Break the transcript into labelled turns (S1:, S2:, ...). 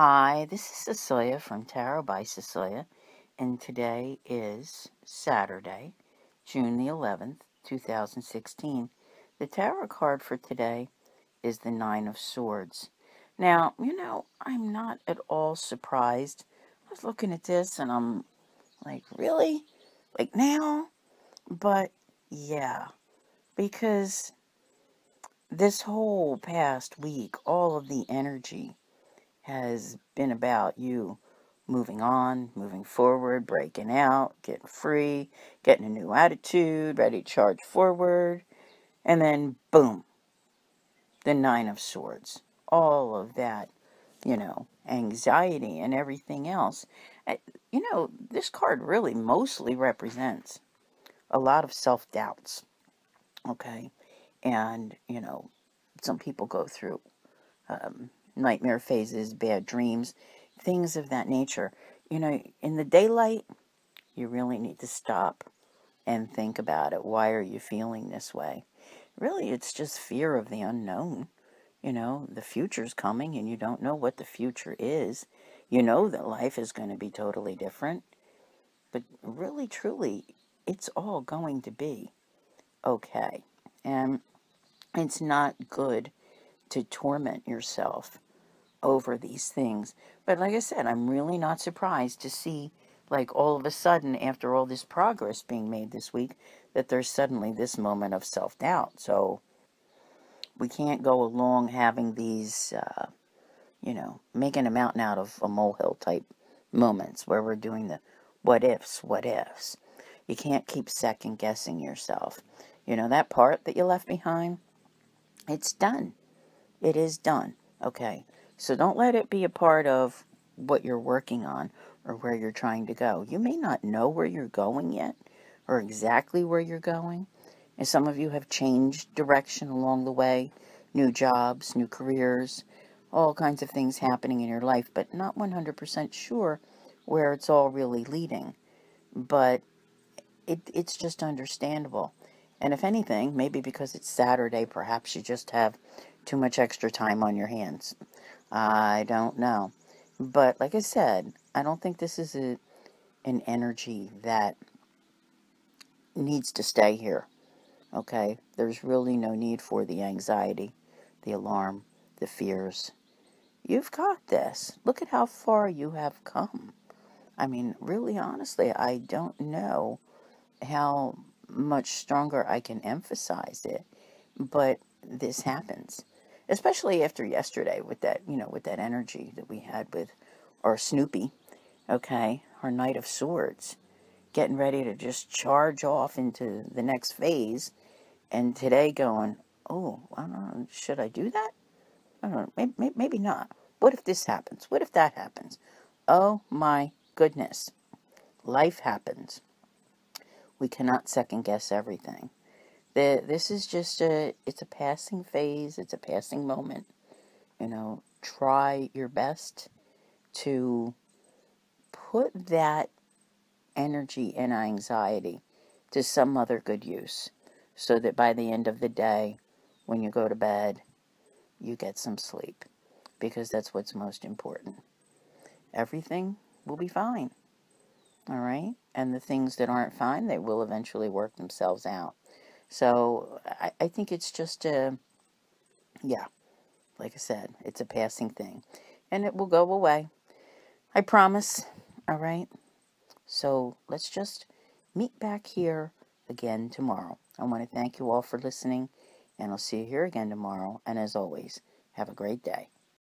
S1: Hi, this is Cecelia from Tarot by Cecelia, and today is Saturday, June the 11th, 2016. The tarot card for today is the Nine of Swords. Now, you know, I'm not at all surprised. I was looking at this and I'm like, really? Like now? But yeah, because this whole past week, all of the energy has been about you moving on, moving forward, breaking out, getting free, getting a new attitude, ready to charge forward, and then boom, the Nine of Swords. All of that, you know, anxiety and everything else. Uh, You know, this card really mostly represents a lot of self doubts, okay? And, you know, some people go through um, nightmare phases, bad dreams, things of that nature. You know, in the daylight, you really need to stop and think about it. Why are you feeling this way? Really, it's just fear of the unknown. You know, the future's coming and you don't know what the future is. You know that life is going to be totally different, but really, truly, it's all going to be okay. And it's not good to torment yourself over these things. But like I said, I'm really not surprised to see, like, all of a sudden, after all this progress being made this week, that there's suddenly this moment of self doubt. So we can't go along having these, uh, you know, making a mountain out of a molehill type moments where we're doing the what ifs, what ifs. You can't keep second guessing yourself. You know, that part that you left behind, it's done. It is done. Okay. So don't let it be a part of what you're working on or where you're trying to go. You may not know where you're going yet or exactly where you're going. And some of you have changed direction along the way new jobs, new careers, all kinds of things happening in your life, but not 100% sure where it's all really leading. But it, it's just understandable. And if anything, maybe because it's Saturday, perhaps you just have too much extra time on your hands. I don't know. But like I said, I don't think this is a, an energy that needs to stay here. Okay? There's really no need for the anxiety, the alarm, the fears. You've got this. Look at how far you have come. I mean, really honestly, I don't know how much stronger I can emphasize it, but this happens. Especially after yesterday with that, you know, with that energy that we had with our Snoopy, okay, our Knight of Swords, getting ready to just charge off into the next phase, and today going, oh, I don't know, should I do that? I don't know, maybe, maybe not. What if this happens? What if that happens? Oh my goodness. Life happens. We cannot second guess everything. The, this is just a, it's a passing phase. It's a passing moment. You know, try your best to put that energy and anxiety to some other good use so that by the end of the day, when you go to bed, you get some sleep because that's what's most important. Everything will be fine. All right? And the things that aren't fine, they will eventually work themselves out. So I, I think it's just a, yeah, like I said, it's a passing thing. And it will go away. I promise. All right? So let's just meet back here again tomorrow. I want to thank you all for listening, and I'll see you here again tomorrow. And as always, have a great day.